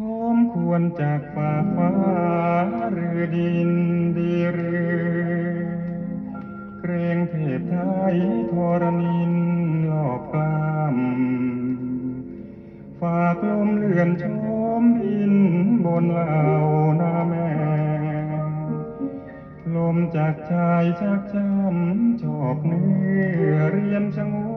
พร้อมควรจากฝ่าฟ้าหรือดินดีหรือเกรงเทพไทยทรนินหลอกกล้ามฝากลมเลื่อนชมบินบนเหล่านาแม่ลมจากชายชักจำชอบเนื้อเรียมชะงู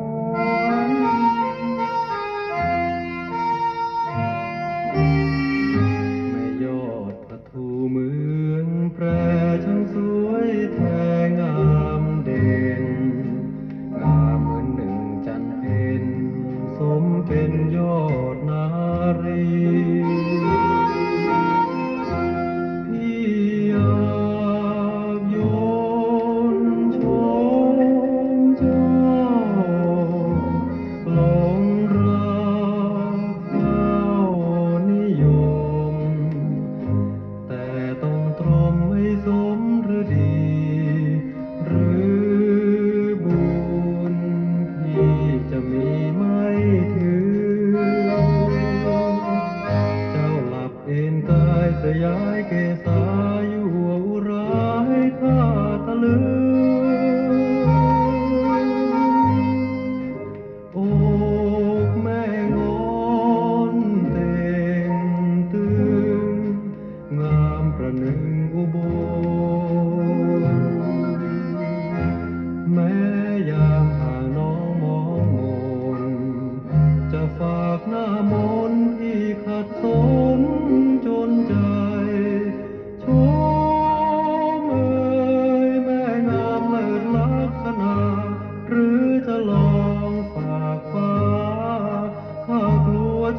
เป็นยอดนารีายสยายเกษ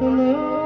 the Lord.